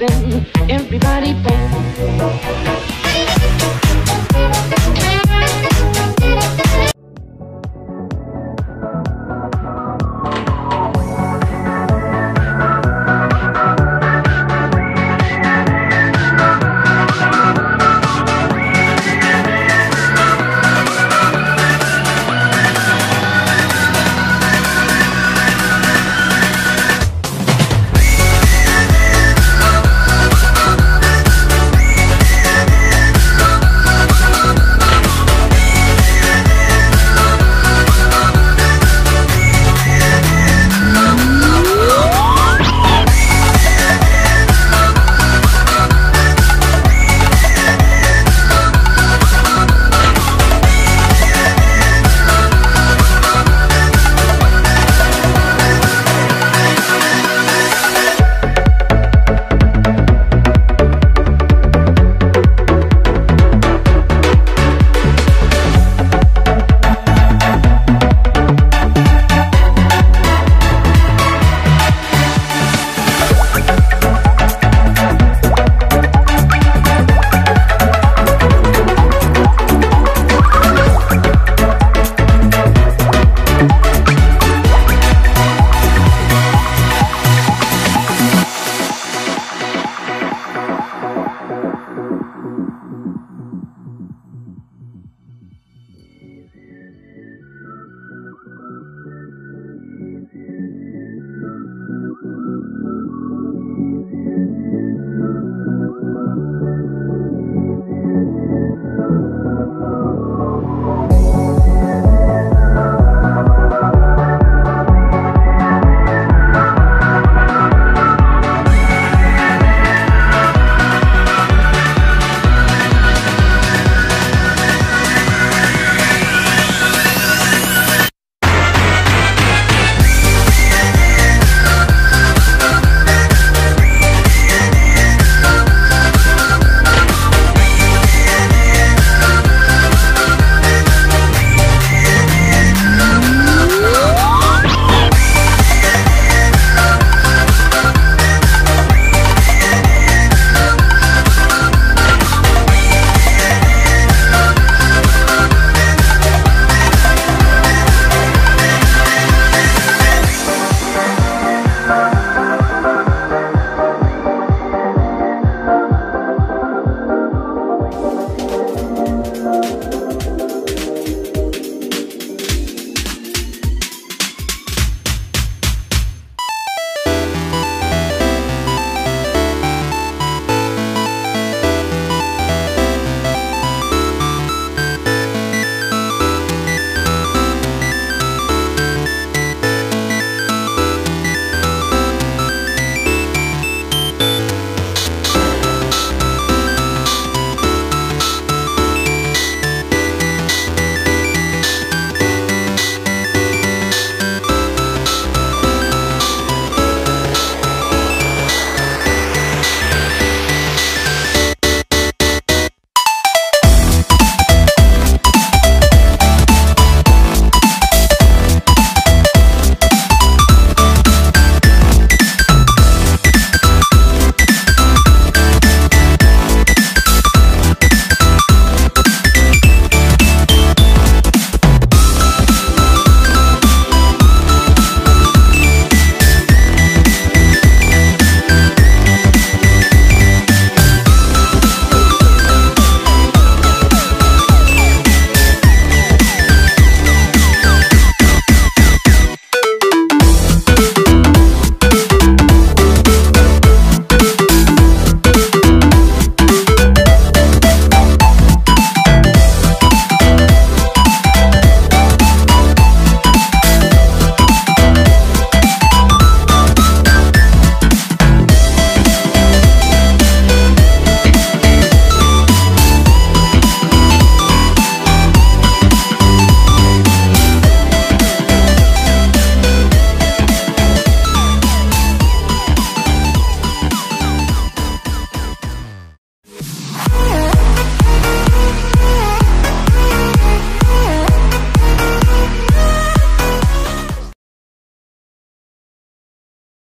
dancing, everybody dance.